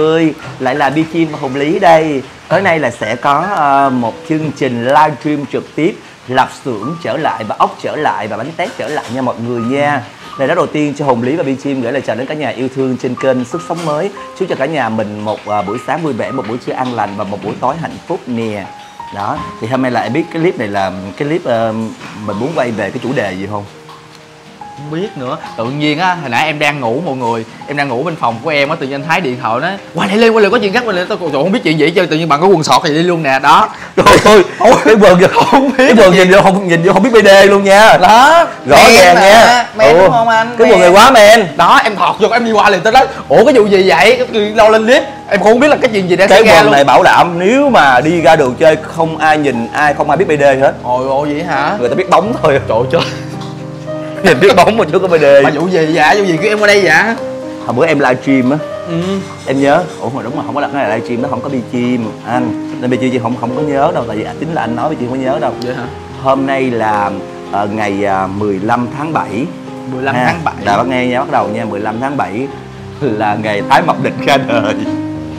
người lại là bi kim và hùng lý đây. Tối nay là sẽ có uh, một chương trình livestream trực tiếp lạp xưởng trở lại và ốc trở lại và bánh tét trở lại nha mọi người nha. Lời đó đầu tiên cho Hùng Lý và Bi Chim gửi lời chào đến cả nhà yêu thương trên kênh Sức Sống Mới. Chúc cho cả nhà mình một uh, buổi sáng vui vẻ, một buổi trưa an lành và một buổi tối hạnh phúc nè. Đó, thì hôm nay lại biết cái clip này là cái clip uh, mình muốn quay về cái chủ đề gì không? Không biết nữa. Tự nhiên á hồi nãy em đang ngủ mọi người em đang ngủ bên phòng của em á tự nhiên anh thái điện thoại nói qua lại lên qua lại có chuyện gấp qua lại tôi còn không biết chuyện gì chứ tự nhiên bạn có quần sọt gì đi luôn nè. Đó. Trời ơi, cái vườn kìa không biết Cái vườn nhìn vô không nhìn vô không biết BD luôn nha. Đó. Rõ ràng nha. men đúng không anh? Cái vườn này quá men. Đó em thọt vô em đi qua liền tới đó. Ủa cái vụ gì vậy? Lo lên clip em không biết là cái chuyện gì Cái xảy ra vườn luôn. này bảo đảm nếu mà đi ra đường chơi không ai nhìn ai không ai biết BD hết. Ôi ôi vậy hả? Người ta biết bóng thôi. Trời chết Nhìn biết bóng mà chưa có BD mà vụ gì vậy? Vụ gì cứ em qua đây vậy? Hồi bữa em livestream á. Ừ. Em nhớ. Ủa mà đúng mà không có đặt cái này livestream nó không có bi chim anh. Nên bi chim không không có nhớ đâu tại vì chính là anh nói bi chim không có nhớ đâu. Vậy hả? Hôm nay là ờ, ngày à, 15 tháng 7 15 ha. tháng 7 Đã bắt nghe nha bắt đầu nha 15 tháng 7 là ngày Thái Mập Địch ra đời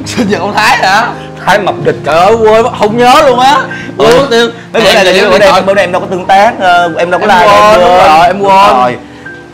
sinh nhật ông thái hả? Thái Mập Địch trời ơi quên không nhớ luôn á. Ừ. tiêu bữa là bữa nay bữa nay em đâu có tương tác ờ, em đâu có Em like đúng rồi, em quên. rồi.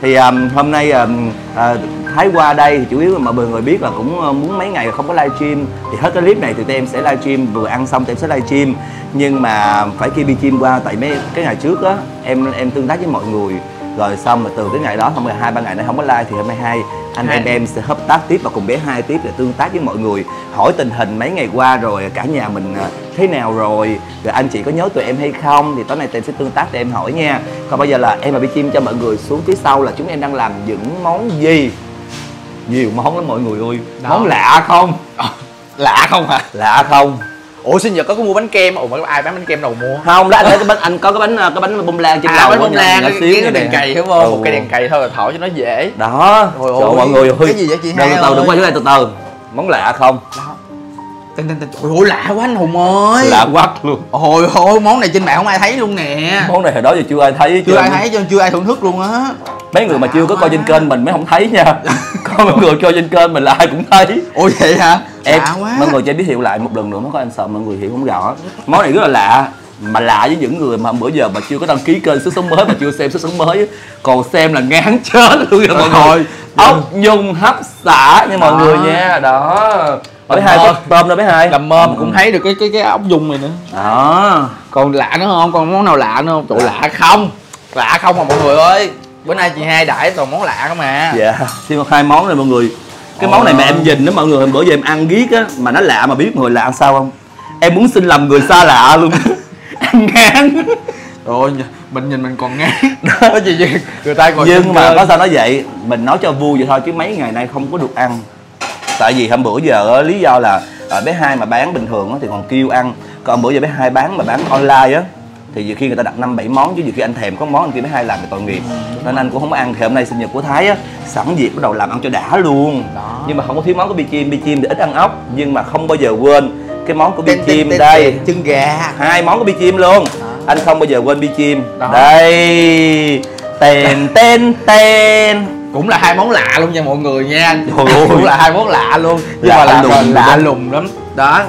thì um, hôm nay um, à, Thái qua đây thì chủ yếu là mọi người biết là cũng ờ, muốn mấy ngày không có livestream thì hết cái clip này thì tụi em sẽ livestream vừa ăn xong tụi em sẽ livestream nhưng mà phải khi bi chim qua tại mấy cái ngày trước á em em tương tác với mọi người. Rồi xong mà từ cái ngày đó không là hai ba ngày nay không có like thì hôm nay hai anh Hai. em em sẽ hợp tác tiếp và cùng bé hai tiếp để tương tác với mọi người. Hỏi tình hình mấy ngày qua rồi cả nhà mình à, thế nào rồi? Rồi anh chị có nhớ tụi em hay không? Thì tối nay tụi em sẽ tương tác để em hỏi nha. Còn bây giờ là em và bi chim cho mọi người xuống phía sau là chúng em đang làm những món gì? Nhiều món lắm mọi người ơi. Đó. món lạ không? Lạ không hả? Lạ không ủa sinh nhật có có mua bánh kem ủa mà ai bán bánh kem đâu mua? Không đó anh thấy cái bánh anh có cái bánh cái bánh bông lan trên à đầu bánh bông lan nhỏ cái, xíu cái đèn cày đúng không? Ừ. một cây đèn cày thôi là thổi cho nó dễ. Đó. Trời mọi người cái gì vậy chị hai từ từ đừng qua chỗ này từ từ. Món lạ không? Đó tên tên tên. Trời ơi lạ quá anh hùng ơi. Lạ quá luôn. Ôi ôi món này trên mạng không ai thấy luôn nè. Món này hồi đó giờ chưa ai thấy chưa trơn. ai thấy chưa chưa ai thưởng thức luôn á. Mấy người mà chưa có coi trên kênh mình mới không thấy nha. Có mấy người coi trên kênh mình là ai cũng thấy. Ôi vậy hả? Em lạ quá. mọi người cho biết hiệu lại một lần nữa mới có anh sợ mọi người hiểu không rõ. Món này rất là lạ mà lạ với những người mà bữa giờ mà chưa có đăng ký kênh sức sống mới mà chưa xem sức sống mới còn xem là ngán chết luôn nha mọi người. ốc nhung hấp xả nha mọi người nha. Đó mấy hai có tôm đâu mấy hai. Làm mơm cũng thấy được cái cái cái ốc dung này nữa. Đó. Còn lạ nữa không? Còn món nào lạ nữa không? Trời Lạ. không? Lạ không mà mọi người ơi. Bữa nay chị hai đãi toàn món lạ không à? Dạ thêm một hai món này mọi người. Cái Ồ. món này mà em nhìn đó mọi người bữa giờ em ăn ghét á mà nó lạ mà biết mọi người lạ sao không? Em muốn xin làm người xa lạ luôn. Ăn ngán rồi mình nhìn mình còn ngán gì gì? Người ta còn nhưng mà có sao nói vậy? Mình nói cho vui vậy thôi chứ mấy ngày nay không có được ăn tại vì hôm bữa giờ lý do là ở bé hai mà bán bình thường thì còn kêu ăn. Còn bữa giờ bé hai bán mà bán online á thì nhiều khi người ta đặt năm bảy món chứ nhiều khi anh thèm có món anh kia bé hai làm thì tội nghiệp. Nên anh cũng không ăn. Thì hôm nay sinh nhật của thái á sẵn dịp bắt đầu làm ăn cho đã luôn. Đó. nhưng mà không có thiếu món của bi chim bi chim thì ít ăn ốc nhưng mà không bao giờ quên cái món của bi Tên- chim tên- đây. tên chân gà. Hai món của bi chim luôn. Anh không bao giờ quên bi chim Đó. đây. Tên tên tên cũng là hai món lạ luôn nha mọi người nha. Trời ơi. cũng là hai món lạ luôn. Nhưng Lạ mà lạ lùng lạ đó. lùng lắm. Đó.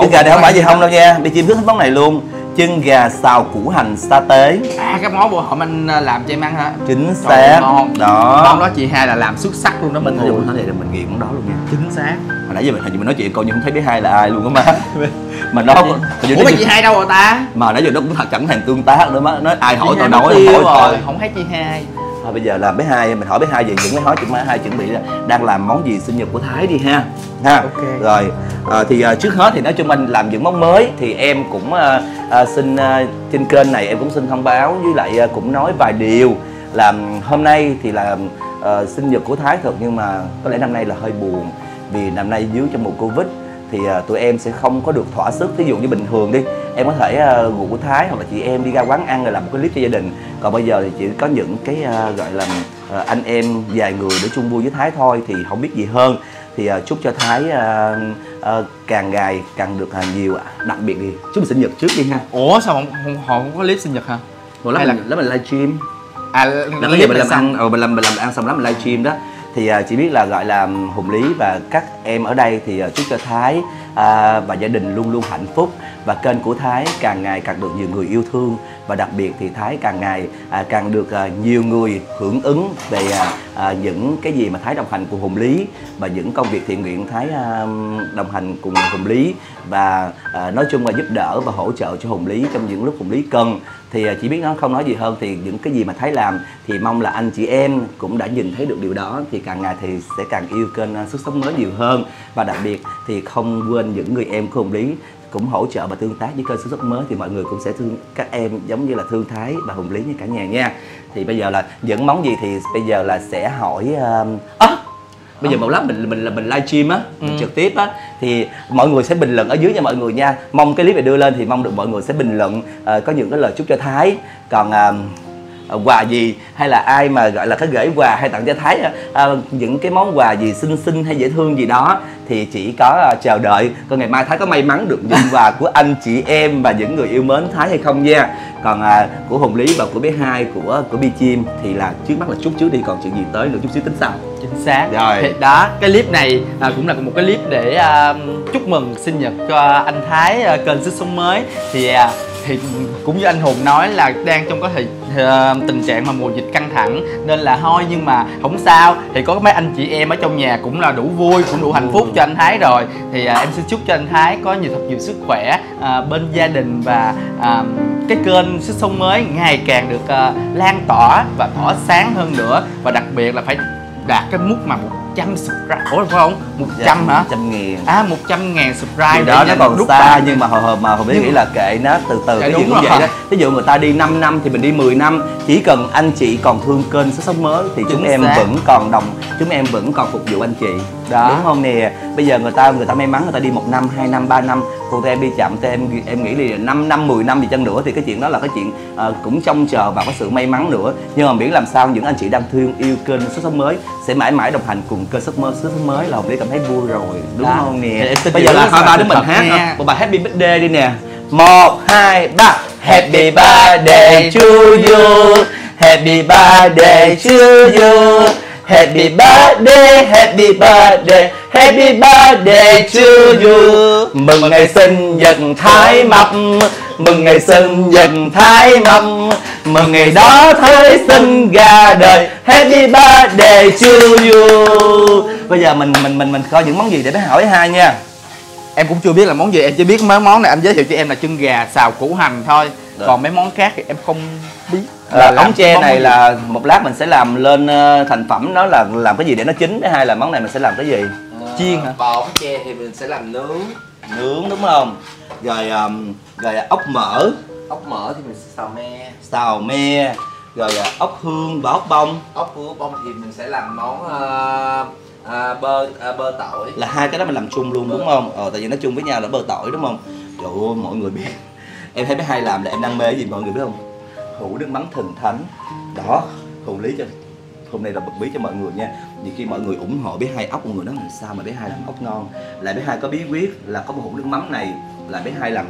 Chân gà này không phải gì không đâu nha. Bi chim thích món này luôn. Chân gà xào củ hành sa tế. À cái món bữa hôm anh à, làm cho em ăn hả? Chính xác. ngon. Đó. Món đó chị hai là làm xuất sắc luôn đó mình mình nói này là mình nghiện món đó luôn nha. Chính xác. Hồi nãy giờ mình hình như mình nói chuyện coi như không thấy bé hai là ai luôn á má. Mà nó ủa mà chị hai đâu rồi ta? Mà nãy giờ nó cũng thật chẳng thèm tương tác nữa má. Nói ai hỏi tao nói hỏi không thấy chị hai Thôi bây giờ là bé hai mình hỏi bé hai về những cái hỏi chuyện bé hai chuẩn bị là đang làm món gì sinh nhật của Thái đi ha. Ha. Ok. Rồi à, thì à, trước hết thì nói chung anh làm những món mới thì em cũng à, à, xin à, trên kênh này em cũng xin thông báo với lại à, cũng nói vài điều là hôm nay thì là à, sinh nhật của Thái thật nhưng mà có lẽ năm nay là hơi buồn vì năm nay dưới trong mùa Covid thì à, tụi em sẽ không có được thỏa sức. Ví dụ như bình thường đi em có thể à, rủ Thái hoặc là chị em đi ra quán ăn rồi làm một cái clip cho gia đình. Còn bây giờ thì chỉ có những cái à, gọi là anh em vài người để chung vui với Thái thôi thì không biết gì hơn. Thì à, chúc cho Thái à, à, càng ngày càng được à, nhiều đặc biệt đi chúc mình sinh nhật trước đi ha. Ủa sao không không, không có clip sinh nhật hả? Một lát mình là- lát mình livestream. À là gì clip mình làm ăn ờ, mình làm mình làm ăn xong lắm mình livestream đó thì à, chỉ biết là gọi là hùng lý và các em ở đây thì à, chúc cho thái à, và gia đình luôn luôn hạnh phúc. Và kênh của thái càng ngày càng được nhiều người yêu thương. Và đặc biệt thì thái càng ngày à, càng được à, nhiều người hưởng ứng về à, à, những cái gì mà thái đồng hành cùng hùng lý. Và những công việc thiện nguyện thái à, đồng hành cùng hùng lý. Và à, nói chung là giúp đỡ và hỗ trợ cho hùng lý trong những lúc hùng lý cần. Thì à, chỉ biết nó không nói gì hơn thì những cái gì mà thái làm thì mong là anh chị em cũng đã nhìn thấy được điều đó. Thì càng ngày thì sẽ càng yêu kênh à, sức sống mới nhiều hơn. Và đặc biệt thì không quên những người em của hùng lý cũng hỗ trợ và tương tác với kênh sức sống mới thì mọi người cũng sẽ thương các em giống như là thương thái và hùng lý như cả nhà nha. Thì bây giờ là những món gì thì bây giờ là sẽ hỏi uh, à, bây giờ một lát mình mình là mình livestream á mình trực tiếp á. Thì mọi người sẽ bình luận ở dưới nha mọi người nha. Mong cái clip này đưa lên thì mong được mọi người sẽ bình luận ờ, có những cái lời chúc cho thái. Còn ờ, quà gì hay là ai mà gọi là có gửi quà hay tặng cho thái ờ, những cái món quà gì xinh xinh hay dễ thương gì đó thì chỉ có ờ, chờ đợi. Còn ngày mai thái có may mắn được nhận quà của anh chị em và những người yêu mến thái hay không nha. Còn à, của hùng lý và của bé hai của của bi chim thì là trước mắt là chút trước đi còn chuyện gì tới nữa chút xíu tính sau. Chính xác. Rồi. thì đó cái clip này à, cũng là một cái clip để à, chúc mừng sinh nhật cho anh Thái à, kênh sức sống mới. Thì à, thì cũng như anh Hùng nói là đang trong cái thời à, tình trạng mà mùa dịch căng thẳng nên là thôi nhưng mà không sao. Thì có mấy anh chị em ở trong nhà cũng là đủ vui cũng đủ hạnh phúc cho anh Thái rồi. Thì à, em xin chúc cho anh Thái có nhiều thật nhiều sức khỏe à, bên gia đình và à, cái kênh sức sống mới ngày càng được à, lan tỏa và tỏa sáng hơn nữa. Và đặc biệt là phải đạt cái mức mà 100 subscribe Ủa phải không? 100 hả? trăm ngàn À 100 ngàn subscribe để đó nó còn xa bạc. nhưng mà hồi hộp mà hồi biết nghĩ là kệ nó từ từ Dạ, cái gì cũng vậy đó ví dụ người ta đi 5 năm thì mình đi 10 năm chỉ cần anh chị còn thương kênh sức sống mới thì chúng Chính em xác. vẫn còn đồng chúng em vẫn còn phục vụ anh chị Đó. đúng không nè? Bây giờ người ta người ta may mắn người ta đi một năm hai năm ba năm. Còn tụi em đi chậm tụi em em nghĩ là 5 năm 10 năm gì chăng nữa thì cái chuyện đó là cái chuyện ờ, cũng trông chờ và có sự may mắn nữa. Nhưng mà miễn làm sao những anh chị đang thương yêu kênh sức sống mới sẽ mãi mãi đồng hành cùng kênh sức mới sức sống mới là Hồng Lý cảm thấy vui rồi. Đúng Đó. không nè? Bây giờ là hai ba đứa mình hát một bài happy birthday đi nè. Một hai ba. Happy birthday to you. Happy birthday to you happy birthday happy birthday happy birthday to you. Mừng ngày sinh nhật thái mập mừng ngày sinh nhật thái mập mừng ngày đó thái sinh ra đời. Happy birthday to you. Bây giờ mình mình mình mình coi những món gì để nó hỏi hai nha. Em cũng chưa biết là món gì, em chỉ biết mấy món này. Anh giới thiệu cho em là chân gà, xào củ hành thôi. Được. Còn mấy món khác thì em không biết. Là ống tre này gì. là một lát mình sẽ làm lên ờ, thành phẩm. Đó là làm cái gì để nó chín hai là món này mình sẽ làm cái gì? Chiên hả? bò ống tre thì mình sẽ làm nướng. Nướng đúng không? Rồi um, rồi ốc mỡ. Ốc mỡ thì mình sẽ xào me. Xào me. Rồi à, ốc hương và ốc bông. Ốc của bông thì mình sẽ làm món ờ, à, bơ à, bơ tỏi. Là hai cái đó mình làm chung luôn đúng. không? Ờ tại vì nó chung với nhau là bơ tỏi đúng không? Trời ơi mọi người biết em thấy bé hai làm là em đang mê cái gì mọi người biết không? Hủ nước mắm thần thánh. Đó, hùng lý cho hôm nay là bật bí cho mọi người nha. Vì khi mọi người ủng hộ bé hai ốc, mọi người nói, làm sao mà bé hai làm ốc ngon? Là bé hai có bí quyết là có một hũ nước mắm này là bé hai làm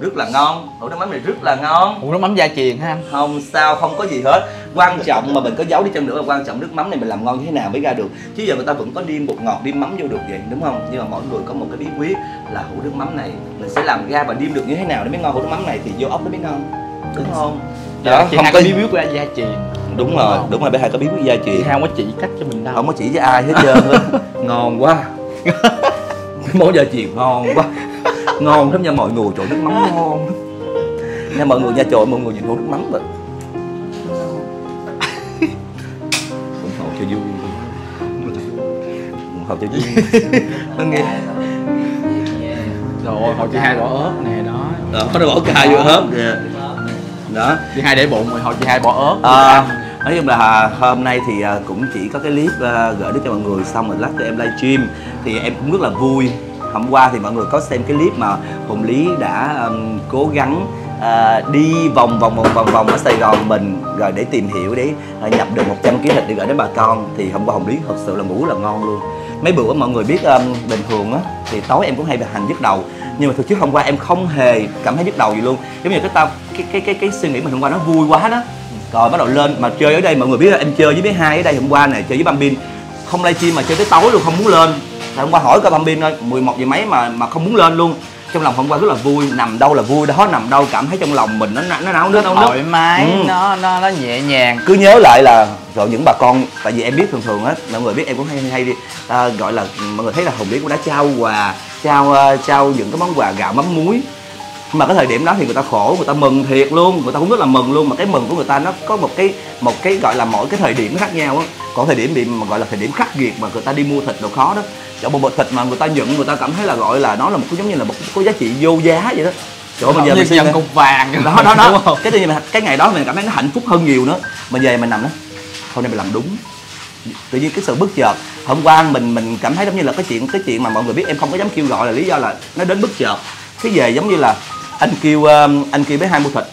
rất là ngon. Hũ nước mắm này rất là ngon. Ủa nó mắm gia truyền ha. Anh? không sao không có gì hết. Quan trọng mà mình có giấu đi chăng nữa là quan trọng nước mắm này mình làm ngon như thế nào mới ra được. Chứ giờ người ta vẫn có điêm bột ngọt điêm mắm vô được vậy đúng không? Nhưng mà mỗi người có một cái bí quyết là hũ nước mắm này mình sẽ làm ra và điêm được như thế nào để mới ngon hũ nước mắm này thì vô ốc nó mới ngon. Đúng không? Dạ, chị không hai có bí quyết của gia truyền? Đúng rồi đúng rồi bé hai có bí quyết gia truyền. Hai không có chỉ cách cho mình đâu. Không có chỉ với ai hết trơn ngon quá. Món gia truyền ngon quá ngon lắm nha mọi người trời nước mắm ngon nha mọi người nha trời mọi người nhìn hũ nước mắm rồi ủng hộ cho vui. Ủng hộ cho vui. Nó nghe. Rồi, hồi chị hai bỏ ớt nè đó. Đó có bỏ cà vô hết. Đó. Chị hai để bụng rồi hồi chị hai bỏ ớt. À, nói chung là à, hôm nay thì à, cũng chỉ có cái clip à, gửi đến cho mọi người xong rồi lát tụi em livestream. Thì em cũng rất là vui hôm qua thì mọi người có xem cái clip mà hùng lý đã um, cố gắng à, đi vòng vòng vòng vòng vòng ở sài gòn mình rồi để tìm hiểu để à, nhập được 100 kg thịt để gửi đến bà con. Thì hôm qua hùng lý thật sự là ngủ là ngon luôn. Mấy bữa mọi người biết um, bình thường á thì tối em cũng hay bị hành nhức đầu. Nhưng mà thực chất hôm qua em không hề cảm thấy nhức đầu gì luôn. Giống như cái tao cái cái cái cái suy nghĩ mình hôm qua nó vui quá đó. Rồi bắt đầu lên mà chơi ở đây mọi người biết là em chơi với bé hai ở đây hôm qua này chơi với bambin. Không livestream mà chơi tới tối luôn không muốn lên. Rồi hôm qua hỏi coi bambin ơi 11 giờ mấy mà mà không muốn lên luôn. Trong lòng hôm qua rất là vui nằm đâu là vui đó nằm đâu cảm thấy trong lòng mình nó nó náo nước nước thoải mái Ừ. nó nó nó nhẹ nhàng. Cứ nhớ lại là rồi những bà con tại vì em biết thường thường á mọi người biết em cũng hay hay đi à, gọi là mọi người thấy là hồng lý cũng đã trao quà trao ờ, trao những cái món quà gạo mắm muối mà cái thời điểm đó thì người ta khổ người ta mừng thiệt luôn. Người ta cũng rất là mừng luôn mà cái mừng của người ta nó có một cái một cái gọi là mỗi cái thời điểm khác nhau á. Còn thời điểm bị mà gọi là thời điểm khắc nghiệt mà người ta đi mua thịt đồ khó đó chỗ một bịch thịt mà người ta nhận người ta cảm thấy là gọi là nó là một cái giống như là một cái giá trị vô giá vậy đó. Chỗ bây giờ mình nhận cục vàng đó đó đó. cái tự nhiên mà cái ngày đó mình cảm thấy nó hạnh phúc hơn nhiều nữa. Mà về mình nằm đó. Hôm nay mình làm đúng. Tự nhiên cái sự bất chợt. Hôm qua mình mình cảm thấy giống như là cái chuyện cái chuyện mà mọi người biết em không có dám kêu gọi là lý do là nó đến bất chợt. Cái về giống như là anh kêu um, anh kêu bé hai mua thịt.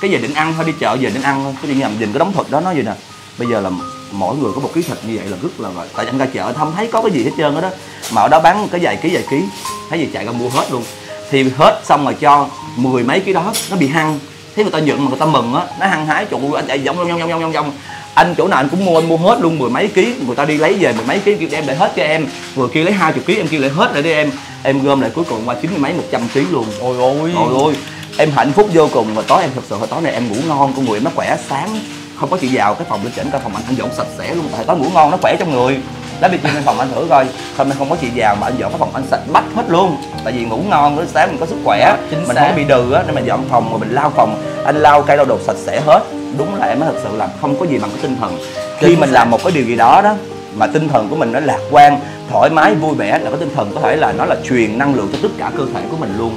Cái về định ăn thôi, đi chợ về định ăn thôi. Cái đi nhầm nhìn cái đống thịt đó nó vậy nè. Bây giờ là mỗi người có một ký thịt như vậy là rất là tại anh ra chợ không thấy có cái gì hết trơn hết đó. Mà ở đó bán cái vài ký vài ký. Thấy gì chạy ra mua hết luôn. Thì hết xong rồi cho mười mấy ký đó, nó bị hăng. Thấy người ta nhận mà người ta mừng á. Nó hăng hái trụ anh chạy vòng vòng vòng vòng vòng vòng anh chỗ nào anh cũng mua anh mua hết luôn mười mấy ký. Người ta đi lấy về mười mấy ký kêu em để hết cho em. Vừa kia lấy hai chục ký em kêu lại hết lại đi em. Em gom lại cuối cùng qua chín mươi mấy một trăm ký luôn. Ôi ôi. Ôi ôi em hạnh phúc vô cùng và tối em thật sự hồi tối này em ngủ ngon con người nó khỏe sáng. Không có chị vào cái phòng lên chỉnh cái phòng anh anh dọn sạch sẽ luôn. Tại tối ngủ ngon nó khỏe trong người đó đi trên lên phòng anh thử coi. Hôm nay không có chị vào mà anh dọn cái phòng anh sạch bách hết luôn. Tại vì ngủ ngon bữa sáng mình có sức khỏe. Chính mình xác. không có bị đừ á nên mình dọn phòng rồi mình lau phòng. Anh lau cây lau đồ sạch sẽ hết. Đúng là em mới thật sự là không có gì bằng cái tinh thần. Khi Chính mình xác. làm một cái điều gì đó đó mà tinh thần của mình nó lạc quan thoải mái vui vẻ là cái tinh thần có thể là nó là truyền năng lượng cho tất cả cơ thể của mình luôn.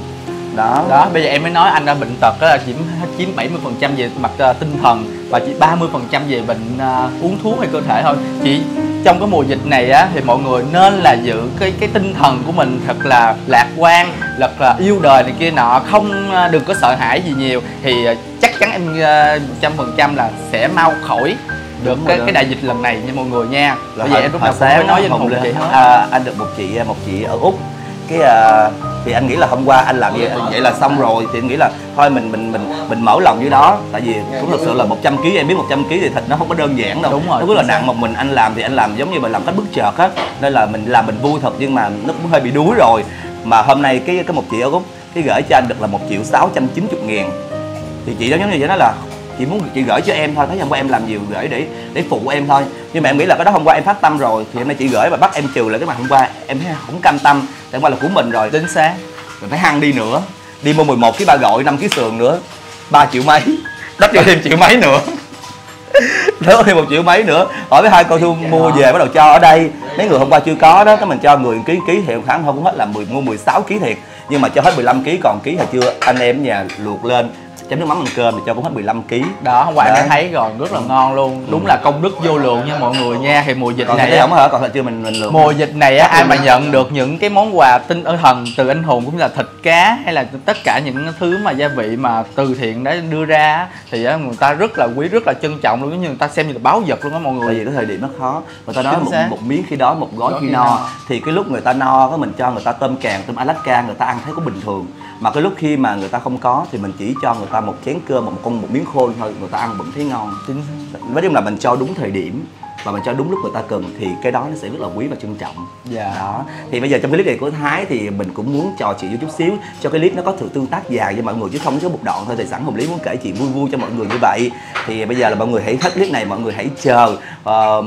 Đó. Đó bây giờ em mới nói anh đã bệnh tật đó là chiếm chiếm 70 phần trăm về mặt ờ, tinh thần và chỉ 30 phần trăm về bệnh ờ, uống thuốc hay cơ thể thôi. Chỉ trong cái mùa dịch này á thì mọi người nên là giữ cái cái tinh thần của mình thật là lạc quan thật là yêu đời này kia nọ không ờ, đừng có sợ hãi gì nhiều. Thì ờ, chắc chắn em ờ, trăm phần trăm là sẽ mau khỏi được Đúng cái rồi cái đại dịch lần này nha mọi người nha. Rồi bây giờ em lúc nào cũng phải nói với anh hùng Lê- vậy hết à, anh được một chị một chị ở úc. Cái à, thì anh nghĩ là hôm qua anh làm vậy, vậy là xong rồi. Thì anh nghĩ là thôi mình mình mình mình mở lòng với đó. Tại vì cũng thật sự là 100 kg em biết 100 kg thì thịt nó không có đơn giản đâu. Đúng rồi, nó rất là nặng một mình anh làm thì anh làm giống như mình làm cách bất chợt á. Nên là mình làm mình vui thật nhưng mà nó cũng hơi bị đuối rồi. Mà hôm nay cái cái một chị ở úc cái gửi cho anh được là một triệu sáu trăm chín mươi ngàn. Thì chị đó giống như vậy đó là chị muốn chị gửi cho em thôi. Thấy hôm qua em làm nhiều gửi để để phụ em thôi. Nhưng mà em nghĩ là cái đó hôm qua em phát tâm rồi. Thì hôm nay chị gửi và bắt em trừ lại cái mặt hôm qua. Em thấy không cam tâm hôm qua là của mình rồi. Chính xác. Mình phải hăng đi nữa. Đi mua 11 ký ba gội 5 ký sườn nữa. 3 triệu mấy. Đắp cho thêm triệu mấy nữa. Nữa thêm một triệu mấy nữa. Hỏi với hai cô thu mua về bắt đầu cho ở đây. Mấy người hôm qua chưa có đó. Cái mình cho người ký ký thì kháng không hết là 10 mua 16 ký thiệt. Nhưng mà cho hết 15 ký còn ký là chưa. Anh em nhà luộc lên chấm nước mắm ăn cơm thì cho cũng hết 15 ký. Đó hôm qua em đã thấy rồi rất là ngon luôn. Đúng là công đức vô lượng nha mọi người nha. Thì mùa dịch còn này không hả? Còn là chưa mình mình luộc mùa dịch này á ai mà nhận được những cái món quà tinh ở thần từ anh hùng cũng như là thịt cá hay là tất cả những thứ mà gia vị mà từ thiện đã đưa ra á, thì người ta rất là quý rất là trân trọng luôn. Giống như người ta xem như là báo vật luôn á mọi tại người vì cái thời điểm nó khó. Người ta nói Chính một, xác. một miếng khi đó một gói khi no. no. thì cái lúc người ta no có mình cho người ta tôm càng tôm Alaska người ta ăn thấy có bình thường. Mà cái lúc khi mà người ta không có thì mình chỉ cho người ta một chén cơm một con một miếng khô thôi người ta ăn vẫn thấy ngon. Chính nói chung là mình cho đúng thời điểm và mình cho đúng lúc người ta cần thì cái đó nó sẽ rất là quý và trân trọng. Dạ. đó. Thì bây giờ trong cái clip này của Thái thì mình cũng muốn trò chuyện chút xíu cho cái clip nó có sự tương tác dài với mọi người chứ không có một đoạn thôi thì sẵn Hồng Lý muốn kể chuyện vui vui cho mọi người như vậy. Thì bây giờ là mọi người hãy thích clip này mọi người hãy chờ ờ,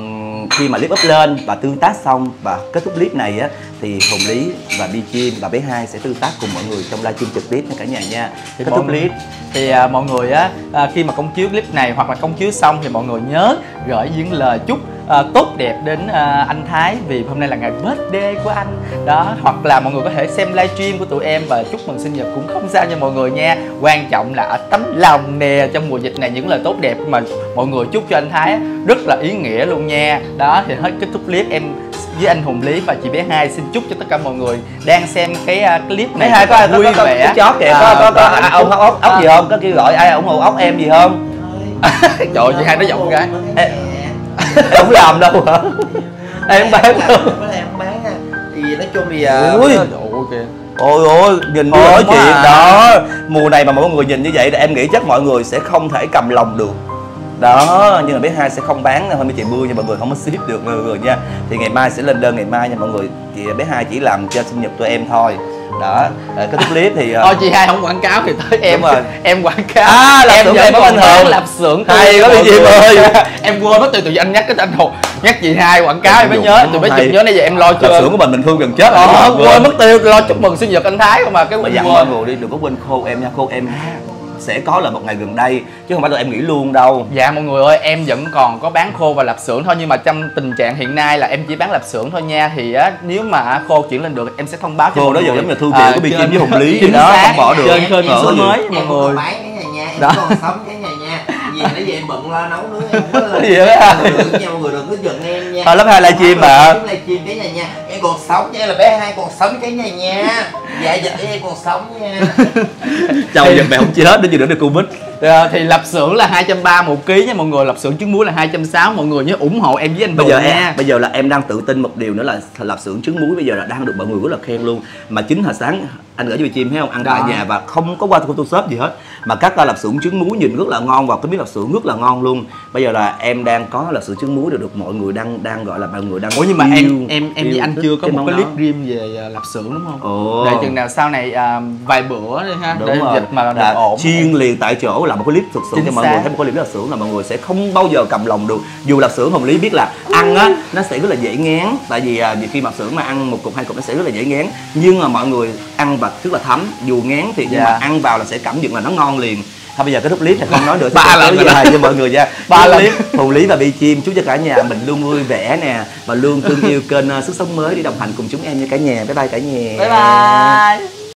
khi mà clip up lên và tương tác xong và kết thúc clip này á thì Hồng Lý và Bi Chim và bé hai sẽ tương tác cùng mọi người trong livestream trực tiếp nha cả nhà nha. Thì kết thúc clip thì à, mọi người á à, khi mà công chiếu clip này hoặc là công chiếu xong thì mọi người nhớ gửi những lời chúc à, tốt đẹp đến à, anh Thái vì hôm nay là ngày birthday của anh. Đó hoặc là mọi người có thể xem livestream của tụi em và chúc mừng sinh nhật cũng không sao nha mọi người nha. Quan trọng là ở tấm lòng nè trong mùa dịch này những lời tốt đẹp mà mọi người chúc cho anh Thái rất là ý nghĩa luôn nha. Đó thì hết kết thúc clip em với anh Hùng Lý và chị bé hai. Xin chúc cho tất cả mọi người đang xem cái à, clip này Bé hai có vui vẻ. có chó kìa có có có ông ốc ốc gì không? Có kêu gọi ai ủng hộ ốc em gì không? Trời ơi, chị hai nó giọng gái. Ê, không làm đâu hả? Em bán đâu. Có em bán á thì nói chung thì à, Ui. ôi ôi nhìn Ôi, nói chuyện à. đó. Mùa này mà mọi người nhìn như vậy thì em nghĩ chắc mọi người sẽ không thể cầm lòng được. Đó nhưng mà bé hai sẽ không bán hôm nay chị mưa nha mọi người không có ship được mọi người nha. Thì ngày mai sẽ lên đơn ngày mai nha mọi người. Chị bé hai chỉ làm cho sinh nhật tụi em thôi đó Ờ, cái clip thì ờ, thôi chị hai không quảng cáo thì tới em rồi. em quảng cáo. À, lạp em xưởng giờ em hưởng Hùng. lạp xưởng Hay quá, chị ơi. em quên mất từ từ anh nhắc cái anh hùng. Nhắc chị hai quảng cáo em mới nhớ. mấy hay. chục nhớ nay giờ em lo chưa? xưởng của mình mình thương gần chết Ờ, quên mất tiêu lo chúc mừng sinh nhật anh Thái mà cái quên dặn mọi người đi đừng có quên khô em nha khô em sẽ có là một ngày gần đây chứ không phải là em nghĩ luôn đâu. Dạ mọi người ơi em vẫn còn có bán khô và lạp xưởng thôi nhưng mà trong tình trạng hiện nay là em chỉ bán lạp xưởng thôi nha. Thì á nếu mà khô chuyển lên được em sẽ thông báo cho Khô đó giờ giống như thương À, hiệu của Bikini trên- với Hùng Lý gì đó, không bỏ được. trên kênh số mới mọi người. Bán cái này nha em Đó. còn sống cái này nha. Vì nãy giờ em bận lo nấu nướng em không có lên Gì nha mọi người đừng có giận em nha Ờ, lớp hai livestream mà. livestream cái này nha em còn sống nha là bé hai còn sống cái này nha dạ dạ em còn sống nha. Chầu giật mẹ không chết đến giờ nữa được covid Ờ, thì lạp xưởng là 230 một ký nha mọi người lạp xưởng trứng muối là 260 mọi người nhớ ủng hộ em với anh bây giờ nha em bây giờ là em đang tự tin một điều nữa là lạp xưởng trứng muối bây giờ là đang được mọi người rất là khen luôn mà chính hồi sáng anh gửi cho chim thấy không ăn tại Đó. nhà và không có qua photoshop gì hết mà các lạp xưởng trứng muối nhìn rất là ngon và cái miếng lạp xưởng rất là ngon luôn bây giờ là em đang có lạp xưởng trứng muối được được mọi người đang đang gọi là mọi người đang Ủa nhưng mà yêu- em em em với anh chưa có một cái clip riêng về à, lạp xưởng đúng không? Ồ. Để chừng nào sau này à, vài bữa đi ha đúng để rồi dịch mà được là ổn. chiên liền tại chỗ là một cái clip thực sự Chính cho mọi người thấy một cái clip lạp xưởng là mọi người sẽ không bao giờ cầm lòng được. Dù lạp xưởng hồng lý biết là ăn á nó sẽ rất là dễ ngán. Tại vì à, vì khi lạp xưởng mà ăn một cục hai cục nó sẽ rất là dễ ngán. Nhưng mà mọi người ăn và rất là thấm. Dù ngán thì nhưng Dạ. mà ăn vào là sẽ cảm nhận là nó ngon liền. Thôi bây giờ cái nút clip thì không nói nữa Ba lần rồi đó. cho mọi người nha. Ba lần. hồng lý và bi chim chúc cho cả nhà mình luôn vui vẻ nè và luôn thương yêu kênh à, sức sống mới đi đồng hành cùng chúng em nha cả nhà. Bye bye cả nhà. Bye bye.